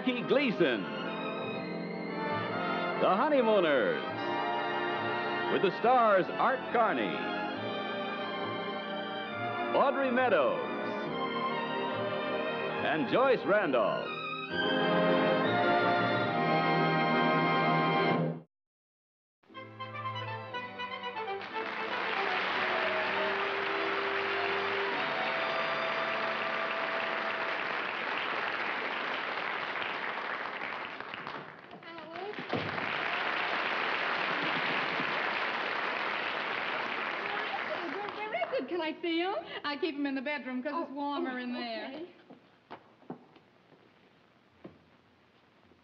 Jackie Gleason. The Honeymooners. With the stars Art Carney, Audrey Meadows, and Joyce Randolph. Can I see him? I keep him in the bedroom because it's oh, warmer oh, in there. Okay.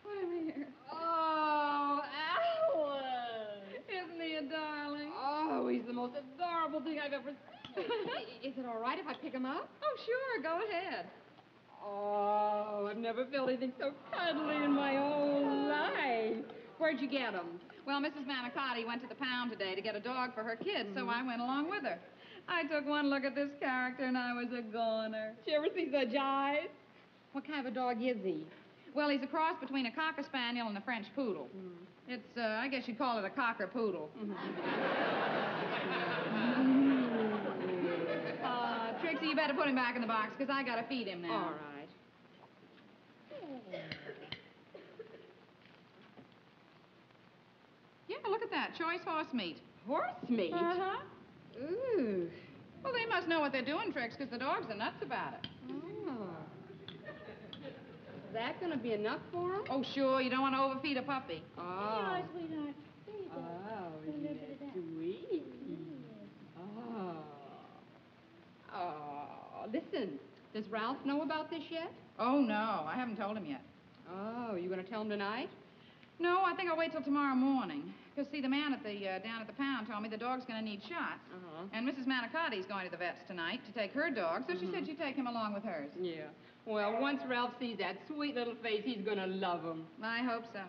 Put him here. Oh, Alan. Isn't he a darling? Oh, he's the most adorable thing I've ever seen. is it all right if I pick him up? Oh, sure. Go ahead. Oh, I've never felt anything so cuddly in my whole life. Where'd you get him? Well, Mrs. Manicotti went to the pound today to get a dog for her kid, so mm-hmm. I went along with her. I took one look at this character and I was a goner. Did you ever see such eyes? What kind of a dog is he? Well, he's a cross between a cocker spaniel and a French poodle. It's, uh, I guess you'd call it a cocker poodle. uh, Trixie, you better put him back in the box because I gotta feed him now. All right. Yeah, look at that. Choice horse meat. Horse meat? Uh-huh. Ooh. Well, they must know what they're doing, Trix, because the dogs are nuts about it. Oh. Is that going to be enough for him? Oh, sure. You don't want to overfeed a puppy. Ah. Oh. sweetheart. There you go. Oh, Put a little isn't bit of that ah, that. sweet? Oh. Oh. Listen, does Ralph know about this yet? Oh, no. I haven't told him yet. Oh, you going to tell him tonight? No, I think I'll wait till tomorrow morning. Because, see, the man at the uh, down at the pound told me the dog's going to need shots. Uh-huh. And Mrs. Manicotti's going to the vet's tonight to take her dog, so she said she'd take him along with hers. Yeah. Well, once Ralph sees that sweet little face, he's going to love him. I hope so.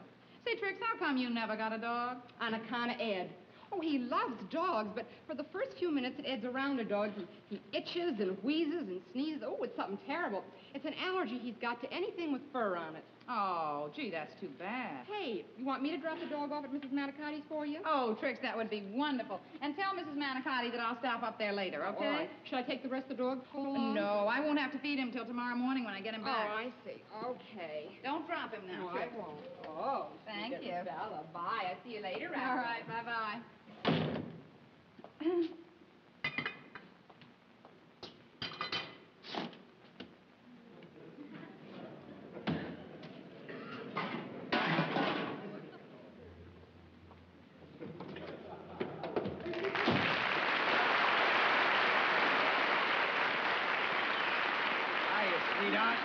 Say, Trix, how come you never got a dog? On account of Ed. Oh, he loves dogs, but for the first few minutes that Ed's around a dog, he, he itches and wheezes and sneezes. Oh, it's something terrible. It's an allergy he's got to anything with fur on it. Oh, gee, that's too bad. Hey, you want me to drop the dog off at Mrs. Manicotti's for you? Oh, Trix, that would be wonderful. And tell Mrs. Manicotti that I'll stop up there later, okay? All right. Should I take the rest of the dog along? No, I won't have to feed him till tomorrow morning when I get him back. Oh. I see. Okay. Don't drop him now, No, I won't. Oh, Thank you. Bella, Bye. I'll see you later. All right, bye-bye. Hiya, sweetheart.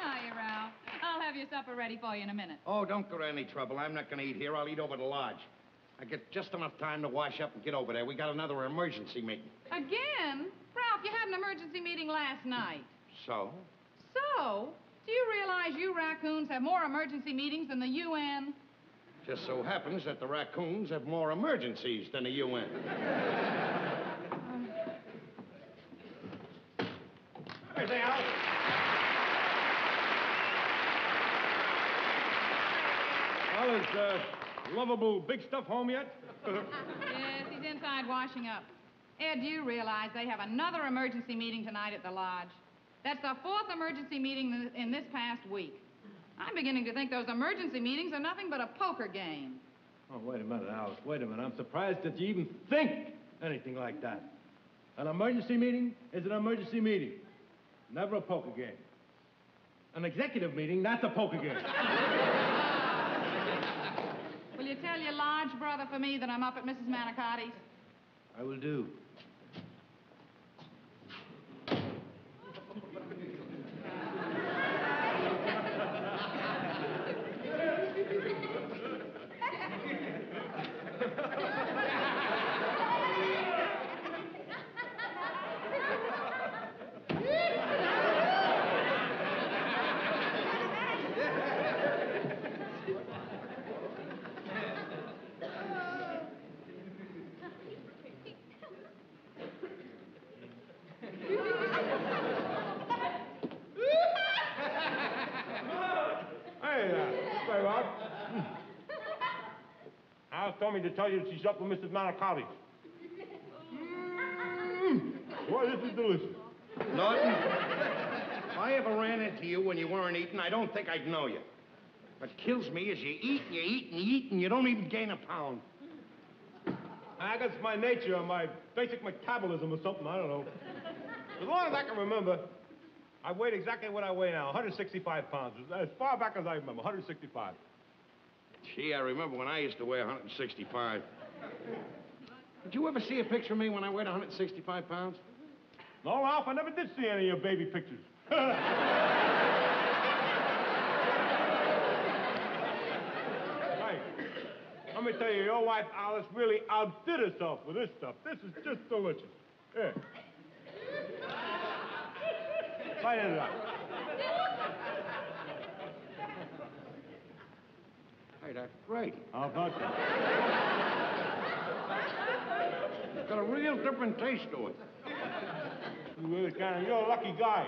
Hiya, Ralph. I'll have your supper ready for you in a minute. Oh, don't go to any trouble. I'm not going to eat here. I'll eat over the lodge. I get just enough time to wash up and get over there. We got another emergency meeting. Again? Ralph, you had an emergency meeting last night. So? So, do you realize you raccoons have more emergency meetings than the UN? Just so happens that the raccoons have more emergencies than the UN. Hey, they out. Well, is uh, lovable big stuff home yet? yes, he's inside washing up. Ed, do you realize they have another emergency meeting tonight at the lodge? That's the fourth emergency meeting in this past week. I'm beginning to think those emergency meetings are nothing but a poker game. oh, wait a minute, Alice. Wait a minute. I'm surprised that you even think anything like that. An emergency meeting is an emergency meeting, never a poker game. An executive meeting, that's a poker game. You tell your large brother for me that I'm up at Mrs. Manicotti's? I will do. Alice told me to tell you that she's up with Mrs. Manicotti. Mm. Boy, this is delicious. Norton, if I ever ran into you when you weren't eating, I don't think I'd know you. What kills me is you eat and you eat and you eat and you don't even gain a pound. I guess it's my nature or my basic metabolism or something, I don't know. As long as I can remember, I weighed exactly what I weigh now, 165 pounds. As far back as I remember, 165. Gee, I remember when I used to weigh 165. Did you ever see a picture of me when I weighed 165 pounds? No, Ralph, I never did see any of your baby pictures. hey, let me tell you, your wife Alice really outdid herself with this stuff. This is just delicious. Here. Light it up. Hey, that's great. How about that? It's got a real different taste to it. You really can. You're a lucky guy.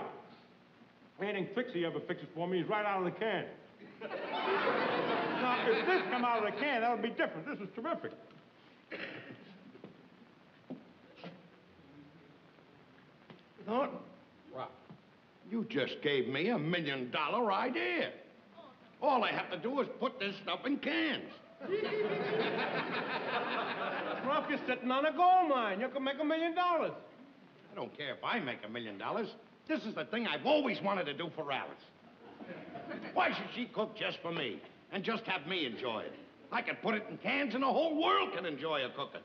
Anything Trixie ever fixes for me is right out of the can. now, if this come out of the can, that would be different. This is terrific. Norton, What? you just gave me a million dollar idea. All I have to do is put this stuff in cans. Ralph, you're sitting on a gold mine. You can make a million dollars. I don't care if I make a million dollars. This is the thing I've always wanted to do for Alice. Why should she cook just for me and just have me enjoy it? I could put it in cans and the whole world can enjoy her cooking.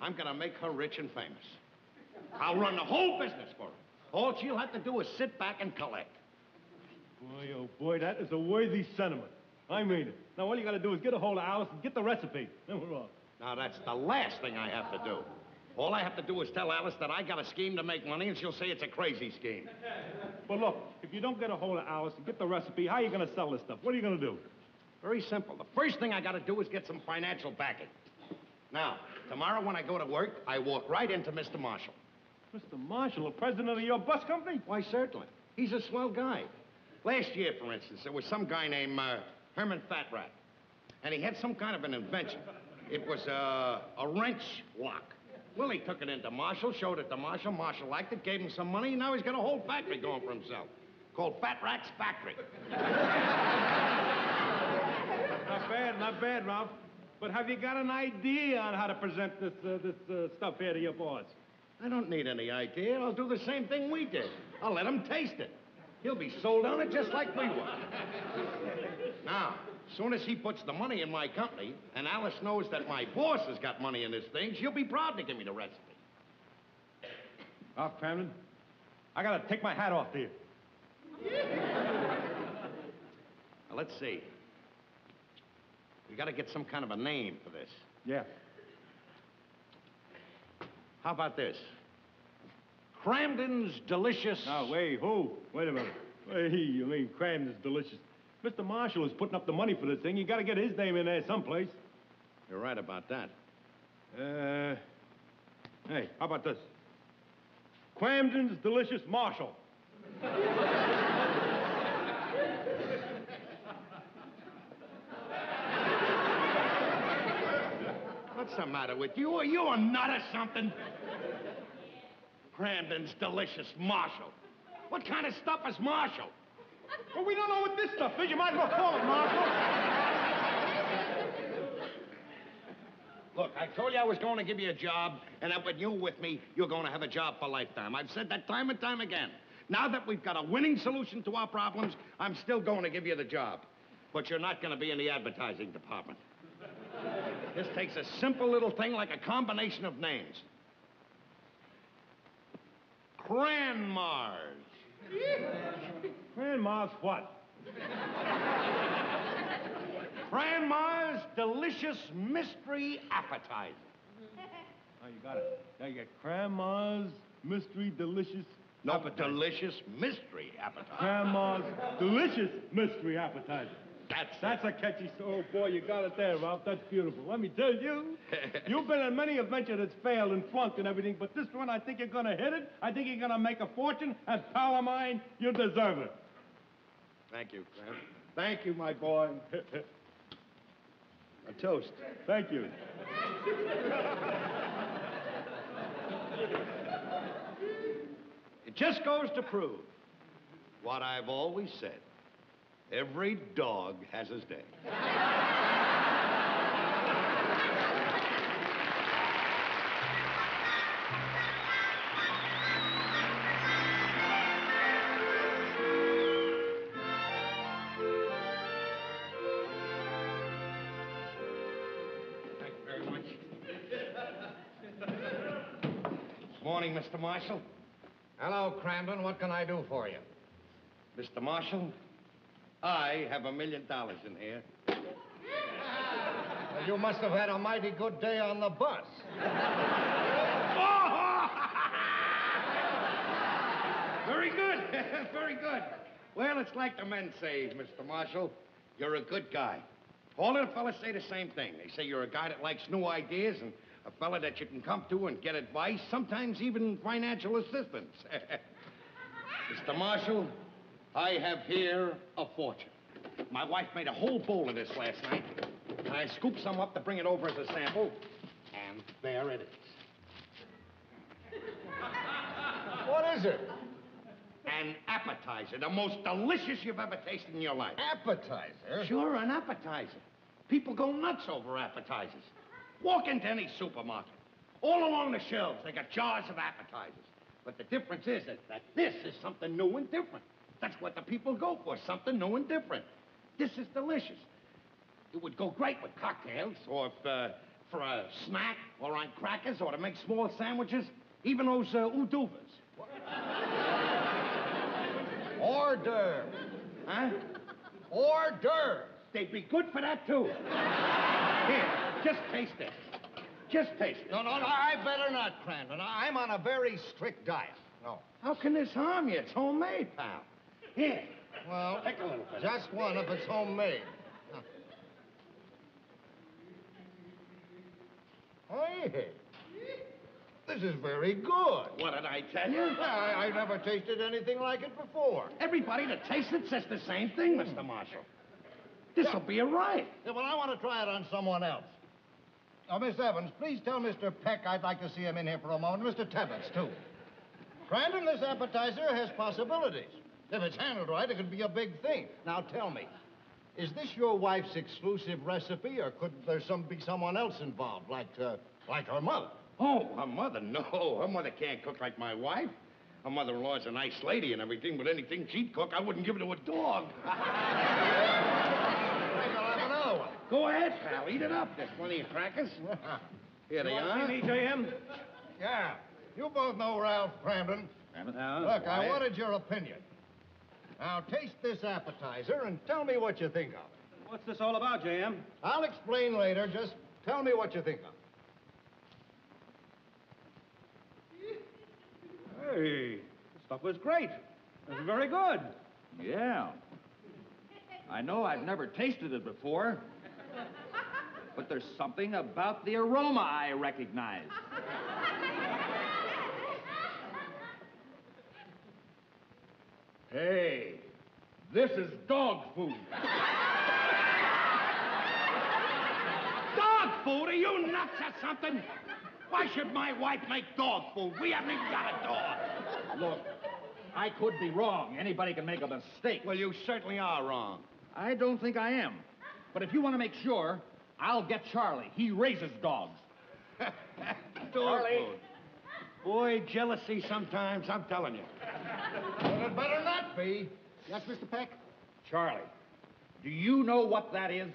I'm gonna make her rich and famous. I'll run the whole business for her. All she'll have to do is sit back and collect. Boy, oh boy, that is a worthy sentiment. I mean it. Now, all you gotta do is get a hold of Alice and get the recipe. Then we're off. Now, that's the last thing I have to do. All I have to do is tell Alice that I got a scheme to make money, and she'll say it's a crazy scheme. But look, if you don't get a hold of Alice and get the recipe, how are you gonna sell this stuff? What are you gonna do? Very simple. The first thing I got to do is get some financial backing. Now, tomorrow when I go to work, I walk right into Mr. Marshall. Mr. Marshall, the president of your bus company? Why, certainly. He's a swell guy. Last year, for instance, there was some guy named uh, Herman Fatrat, and he had some kind of an invention. It was uh, a wrench lock. Well, he took it into Marshall, showed it to Marshall. Marshall liked it, gave him some money, and now he's got a whole factory going for himself called Fat Rat's Factory. Not bad, not bad, Ralph. But have you got an idea on how to present this, uh, this uh, stuff here to your boss? I don't need any idea. I'll do the same thing we did. I'll let him taste it. He'll be sold on it just like we were. Now, as soon as he puts the money in my company, and Alice knows that my boss has got money in this thing, she'll be proud to give me the recipe. Ralph Kramden, I gotta take my hat off to you. Now, let's see. We gotta get some kind of a name for this. Yeah. How about this? Kramden's Delicious... Now, wait, who? Wait a minute. Wait, you mean Kramden's delicious. Mr. Marshall is putting up the money for this thing. You gotta get his name in there someplace. You're right about that. Uh, hey, how about this? Kramden's Delicious Marshall. What's the matter with you? Are you a nut or something? Kramden's Delicious Marshall. What kind of stuff is Marshall? Well, we don't know what this stuff is. You might as well call it Marshall. Look, I told you I was going to give you a job, and that when you're with me, you're going to have a job for lifetime. I've said that time and time again. Now that we've got a winning solution to our problems, I'm still going to give you the job. But you're not going to be in the advertising department. This takes a simple little thing like a combination of names. Cranmars. Grandma's what? Cranmars Delicious Mystery Appetizer. Oh, you got it. Now you got Grandma's Mystery Delicious No, Appetizer. delicious mystery appetizer. Grandma's Delicious Mystery Appetizer. That's That's a catchy story. Oh, boy, you got it there, Ralph. That's beautiful. Let me tell you, you've been in many a venture that's failed and flunked and everything, but this one, I think you're going to hit it. I think you're going to make a fortune, and pal of mine, you deserve it. Thank you, Clem. Thank you, my boy. A toast. Thank you. It just goes to prove what I've always said. Every dog has his day. Thank you very much. Morning, Mr. Marshall. Hello, Kramden. What can I do for you? Mr. Marshall, I have a million dollars in here. Well, you must have had a mighty good day on the bus. Very good. Very good. Well, it's like the men say, Mr. Marshall. You're a good guy. All of the fellas say the same thing. They say you're a guy that likes new ideas and a fella that you can come to and get advice, sometimes even financial assistance. Mr. Marshall, I have here a fortune. My wife made a whole bowl of this last night, and I scooped some up to bring it over as a sample, and there it is. What is it? An appetizer, the most delicious you've ever tasted in your life. Appetizer? Sure, an appetizer. People go nuts over appetizers. Walk into any supermarket. All along the shelves, they got jars of appetizers. But the difference is that, that this is something new and different. That's what the people go for, something new and different. This is delicious. It would go great with cocktails, or if, uh, for a snack, or on crackers, or to make small sandwiches, even those uh, uduvas. D'oeuvres. Huh? D'oeuvres. They'd be good for that, too. Here, just taste this. Just taste it. No, no, no, I better not, Kramden. I'm on a very strict diet. No. How can this harm you? It's homemade, pal. Here. Well, Take a little bit. just one if it's homemade. Hey, this is very good. What did I tell you? I, I never tasted anything like it before. Everybody that tastes it says the same thing, hmm. Mr. Marshall. This'll be a riot. Yeah, well, I want to try it on someone else. Now, Miss Evans, please tell Mr. Peck I'd like to see him in here for a moment. Mr. Tebbets, too. Crandon, this appetizer has possibilities. If it's handled right, it could be a big thing. Now, tell me, is this your wife's exclusive recipe, or could there some be someone else involved, like, uh, like her mother? Oh, her mother, no. Her mother can't cook like my wife. Her mother-in-law's a nice lady and everything, but anything she'd cook, I wouldn't give it to a dog. Another one. Go ahead, pal. Eat it up. There's plenty of crackers. Here they are. J.M.? yeah, you both know Ralph Kramden. Look, I wanted your opinion. Now, taste this appetizer and tell me what you think of it. What's this all about, J.M.? I'll explain later. Just tell me what you think of it. Hey, the stuff was great. It was very good. Yeah. I know I've never tasted it before, but there's something about the aroma I recognize. Hey, this is dog food. Dog food? Are you nuts or something? Why should my wife make dog food? We haven't even got a dog. Look, I could be wrong. Anybody can make a mistake. Well, you certainly are wrong. I don't think I am. But if you want to make sure, I'll get Charlie. He raises dogs. Dog food. Boy, jealousy sometimes, I'm telling you. Well, it better Yes, Mr. Peck? Charlie, do you know what that is?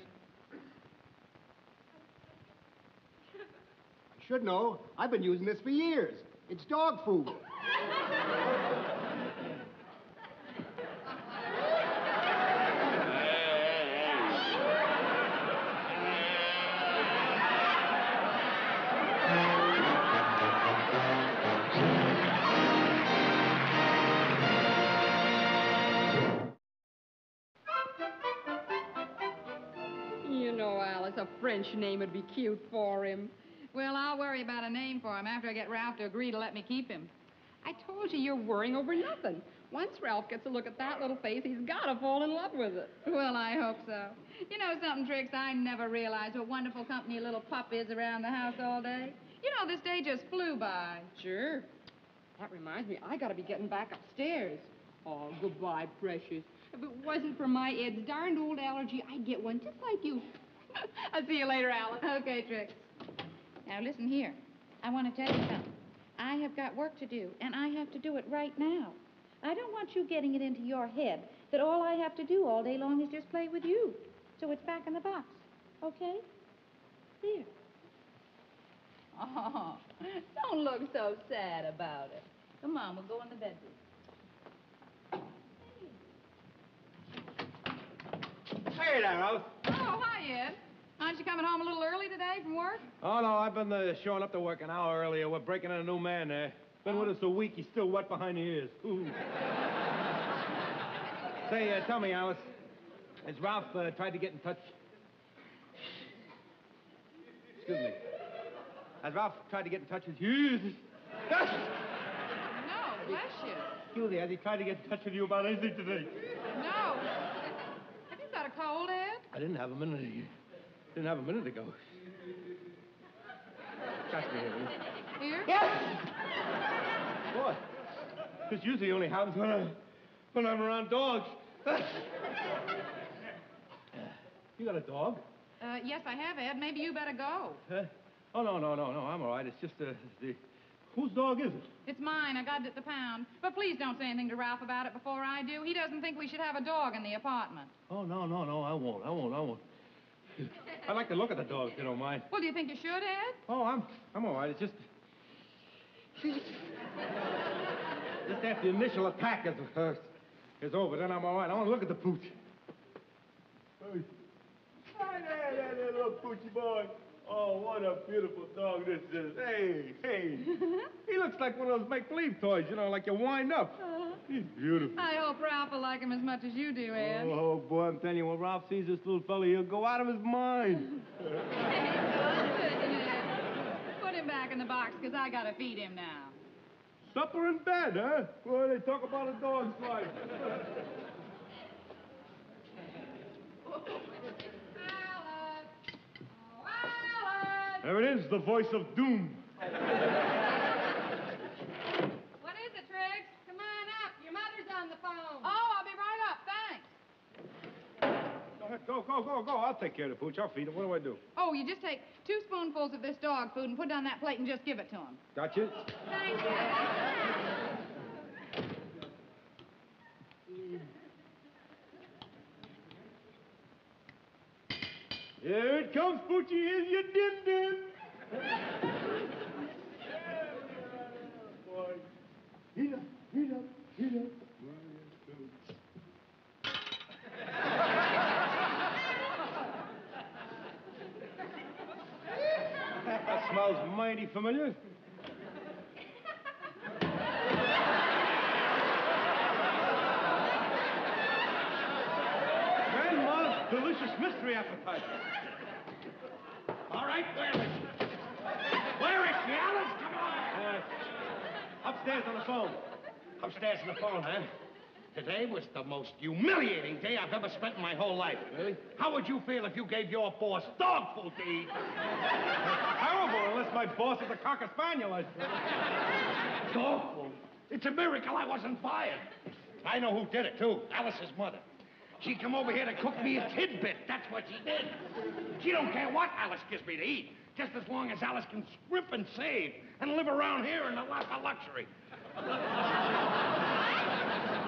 I should know. I've been using this for years. It's dog food. French name would be cute for him. Well, I'll worry about a name for him after I get Ralph to agree to let me keep him. I told you you're worrying over nothing. Once Ralph gets a look at that little face, he's got to fall in love with it. Well, I hope so. You know something, Trix? I never realized what wonderful company a little pup is around the house all day. You know, this day just flew by. Sure. That reminds me, I gotta be getting back upstairs. Oh, goodbye, precious. If it wasn't for my Ed's darned old allergy, I'd get one just like you. I'll see you later, Alice. Okay, Trix. Now, listen here. I want to tell you something. I have got work to do, and I have to do it right now. I don't want you getting it into your head that all I have to do all day long is just play with you. So it's back in the box. Okay? Here. Oh, don't look so sad about it. Come on, we'll go in the bedroom. Hey there, Alice. Oh, hi, Ed. Aren't you coming home a little early today from work? Oh, no, I've been uh, showing up to work an hour earlier. We're breaking in a new man there. Been with us a week. He's still wet behind the ears. Ooh. Say, uh, tell me, Alice, has Ralph uh, tried to get in touch? Excuse me. Has Ralph tried to get in touch with you? No, bless you. Excuse me, has he tried to get in touch with you about anything today? No. Have you got a cold, Ed? I didn't have a minute ago. Didn't have a minute ago. Catch me here. Here? Yes! What? This usually only happens when, I, when I'm around dogs. you got a dog? Uh, yes, I have, Ed. Maybe you better go. Huh? Oh, no, no, no, no. I'm all right. It's just uh, the... Whose dog is it? It's mine. I got it at the pound. But please don't say anything to Ralph about it before I do. He doesn't think we should have a dog in the apartment. Oh, no, no, no. I won't. I won't. I won't. I'd like to look at the dog, if you don't mind. Well, do you think you should, Ed? Oh, I'm, I'm all right. It's just... just after the initial attack is, uh, is over, then I'm all right. I want to look at the pooch. Hey. Hi there, there, there, little poochy boy. Oh, what a beautiful dog this is. Hey, hey. he looks like one of those make-believe toys, you know, like you wind up. Uh-huh. He's beautiful. I hope Ralph will like him as much as you do, Ed. Oh, oh, boy, I'm telling you, when Ralph sees this little fella, he'll go out of his mind. Put him back in the box, because I gotta feed him now. Supper in bed, huh? Boy, they talk about a dog's life. Alice! Oh, Alice! There it is, the voice of doom. What is it, Trix? Come on up. Your mother's on the phone. Oh, I'll be right up. Thanks. Go ahead, go, go, go, go. I'll take care of the pooch. I'll feed it. What do I do? Oh, you just take two spoonfuls of this dog food and put it on that plate and just give it to him. Gotcha. Thank you. Here it comes, Poochie. Here's your din din. Boy. Heat up, heat up, heat up. That smells mighty familiar. Grandma's delicious mystery appetizer. All right, where is she? Where is she, Alice? Come on. Uh, upstairs on the phone. Upstairs on the phone, huh? Today was the most humiliating day I've ever spent in my whole life. Really? How would you feel if you gave your boss dog food to eat? Terrible, unless my boss is a cocker spaniel. I... Dog food? It's a miracle I wasn't fired. I know who did it, too. Alice's mother. She come over here to cook me a tidbit. That's what she did. She don't care what Alice gives me to eat, just as long as Alice can scrimp and save and live around here in a lot of luxury.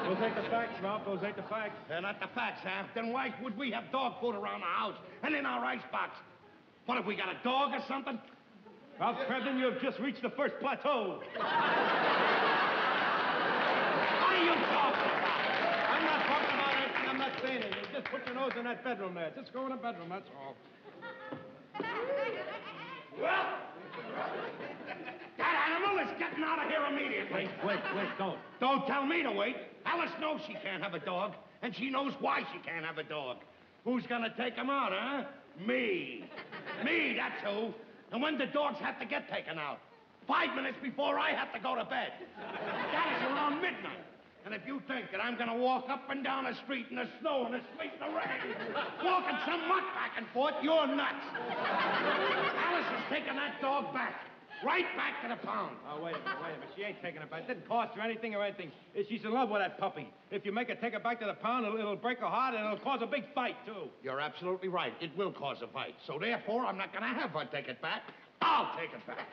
Those ain't the facts, Ralph. Those ain't the facts. They're not the facts, huh? Then why would we have dog food around the house and in our icebox? What, if we got a dog or something? Ralph Kramden, you have just reached the first plateau. What are you talking about? I'm not talking about anything. I'm not saying anything. Just put your nose in that bedroom there. Just go in the bedroom, that's all. Well, that animal is getting out of here immediately. Wait, wait, wait, don't. Don't tell me to wait. Alice knows she can't have a dog, and she knows why she can't have a dog. Who's gonna take him out, huh? Me. Me, that's who. And when the dogs have to get taken out? Five minutes before I have to go to bed. That is around midnight. And if you think that I'm gonna walk up and down the street in the snow and the sleet and the rain, walking some muck back and forth, you're nuts. Alice is taking that dog back. Right back to the pound. Oh, wait a minute, wait a minute. She ain't taking it back. It didn't cost her anything or anything. She's in love with that puppy. If you make her take it back to the pound, it'll, it'll break her heart and it'll cause a big fight, too. You're absolutely right. It will cause a fight. So therefore, I'm not gonna have her take it back. I'll take it back.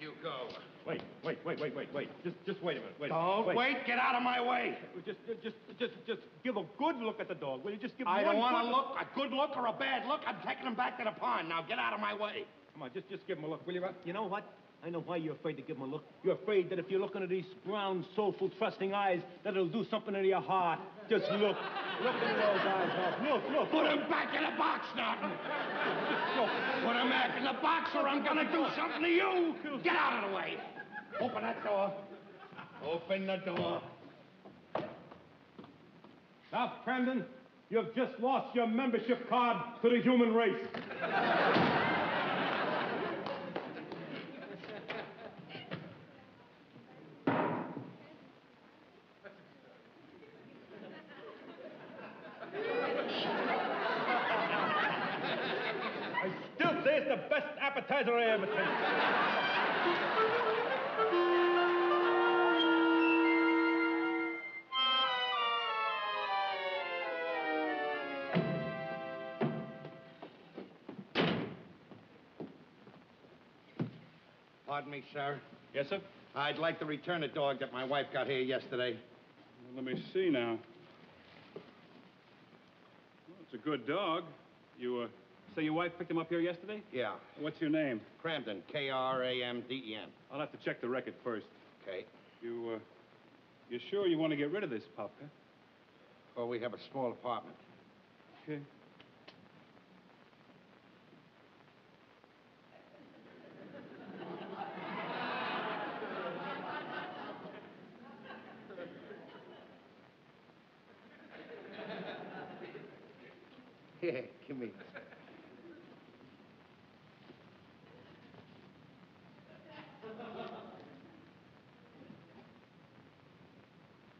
You go. Wait, wait, wait, wait, wait, wait. Just, just wait a minute. Wait. Don't wait. wait. Get out of my way. Just, just, just, just give a good look at the dog. Will you just give him a good dog? I one don't want good to look a good look or a bad look. I'm taking him back to the pond. Now get out of my way. Come on, just, just give him a look, will you? You know what? I know why you're afraid to give him a look. You're afraid that if you look into these brown, soulful, trusting eyes, that it'll do something to your heart. Just look. Look into those eyes, Hawk. Look, look. Put him back in the box, Norton. Put him back in the box or I'm gonna do something to you. Get out of the way. Open that door. Open the door. Now, Kramden, you've just lost your membership card to the human race. Pardon me, sir. Yes, sir? I'd like to return a dog that my wife got here yesterday. Well, let me see now. Well, it's a good dog. You, uh, say your wife picked him up here yesterday? Yeah. What's your name? Kramden. K-R-A-M-D-E-N. I'll have to check the record first. Okay. You, uh, you sure you want to get rid of this pup, huh? Well, we have a small apartment. Okay. Yeah, give me.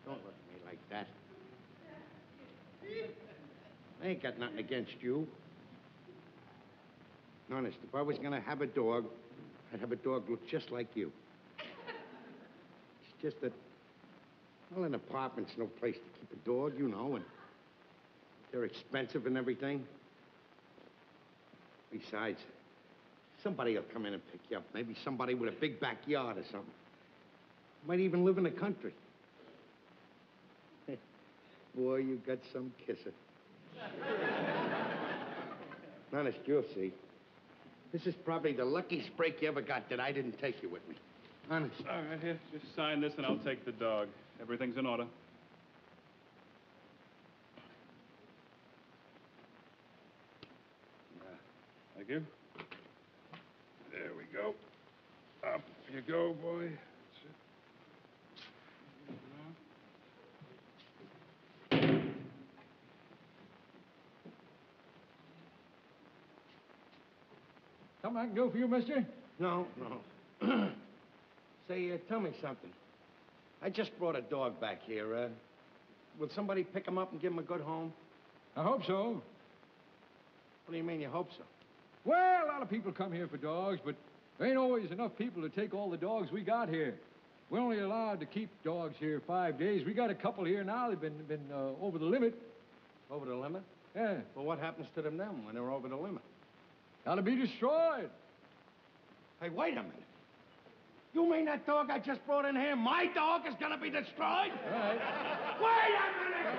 Don't look at me like that. I ain't got nothing against you. Honest, if I was gonna have a dog, I'd have a dog look just like you. It's just that, well, an apartment's no place to keep a dog, you know, and they're expensive and everything. Besides, somebody will come in and pick you up. Maybe somebody with a big backyard or something. Might even live in the country. Boy, you got some kisser. Honest, you'll see. This is probably the luckiest break you ever got that I didn't take you with me. Honest. All right, here. Just sign this and I'll take the dog. Everything's in order. Thank you. There we go. Up you go, boy. Something I can do for you, mister? No, no. Say, uh, tell me something. I just brought a dog back here. Uh, will somebody pick him up and give him a good home? I hope so. What do you mean you hope so? Well, a lot of people come here for dogs, but there ain't always enough people to take all the dogs we got here. We're only allowed to keep dogs here five days. We got a couple here now. They've been been uh, over the limit. Over the limit? Yeah, Well, what happens to them then when they're over the limit? Got to be destroyed. Hey, wait a minute. You mean that dog I just brought in here, my dog, is gonna be destroyed? All right. Wait a minute!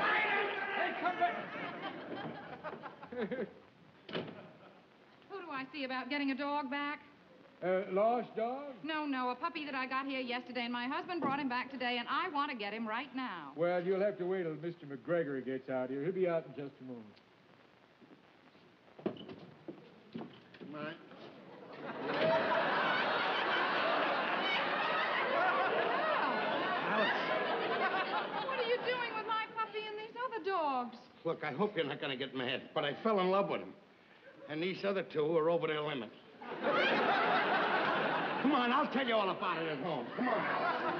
Wait a minute! Hey, come back. Who do I see about getting a dog back? Uh, lost dog? No, no, a puppy that I got here yesterday, and my husband brought him back today, and I want to get him right now. Well, you'll have to wait till Mr. McGregor gets out here. He'll be out in just a moment. Come on. Alice, What are you doing with my puppy and these other dogs? look, I hope you're not gonna get mad, but I fell in love with him. And these other two are over their limit. Come Come on, I'll tell you all about it at home. Come on, Alice.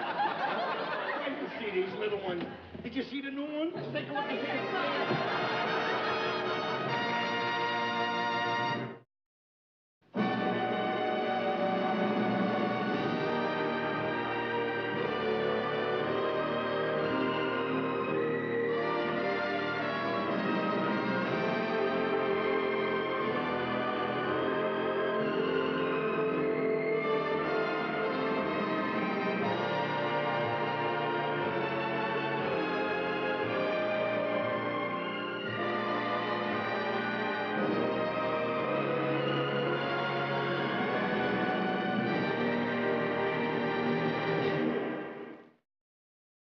Wait you see these little ones. Did you see the new ones? Let's take a look and see.